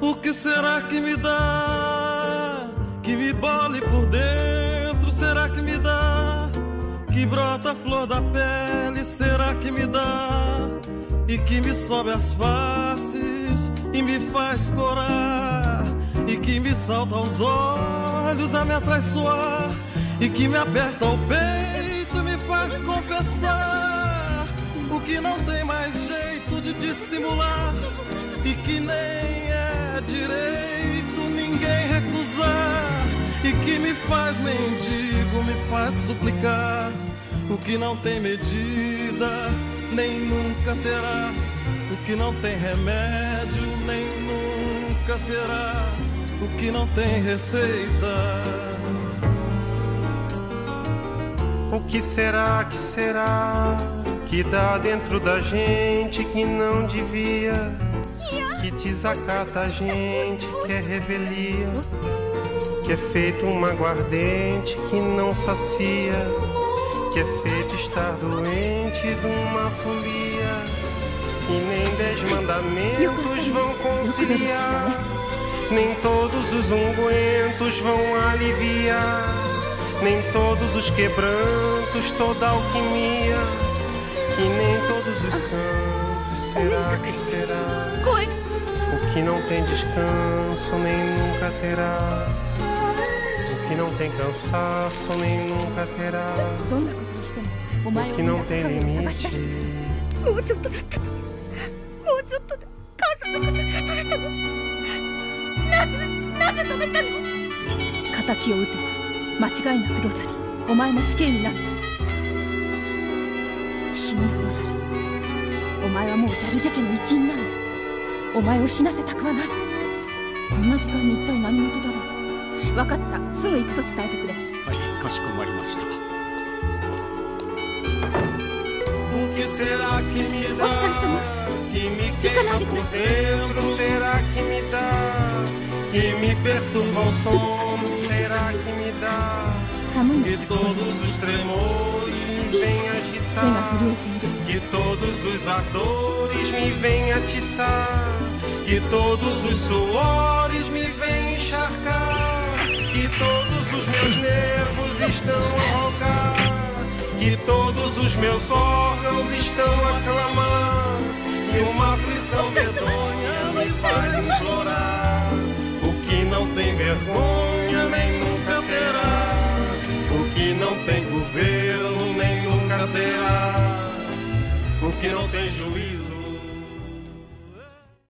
O que será que me dá? Que me bole por dentro, será que me dá? Que brota a flor da pele, será que me dá? E que me sobe as faces e me faz corar. E que me salta aos olhos a me atraiçoar. E que me aperta o peito e me faz confessar. O que não tem mais jeito de dissimular. E que nem me faz mendigo, me faz suplicar. O que não tem medida, nem nunca terá. O que não tem remédio, nem nunca terá. O que não tem receita. O que será, que será que dá dentro da gente que não devia? Que desacata a gente, que é revelia, que é feito uma aguardente que não sacia, que é feito estar doente de uma folia, que nem dez mandamentos vão conciliar, nem todos os ungüentos vão aliviar, nem todos os quebrantos, toda alquimia, que nem todos os santos, será que será? 怖い O que não tem descanso nem nunca terá. que não tem cansaço nem nunca terá. O que não tem limite. 敵を撃てば間違いなくロサリお前も死刑になる。ぞ死んだロサリお前はもうジャリジャ家の一員なのだ。お前を死なせたくはない。こんな時間に一体何事だろう。分かったすぐ行くと伝えてくれはいかしこまりました O que será que me dá? Oscar-sama. Que me Fica queima na por água. O dentro, será que me dá? que me perturba o sono, Será que me dá? 寒いの que todos os tremores Vem 手が agitar. 震えている que todos os ardores Me vem atiçar. que todos os suores me vêm encharcar, Que todos os meus nervos estão a roncar. que todos os meus órgãos estão a clamar, e uma aflição medonha me faz implorar, o que não tem vergonha nem nunca terá, o que não tem governo nem nunca terá, o que não tem juízo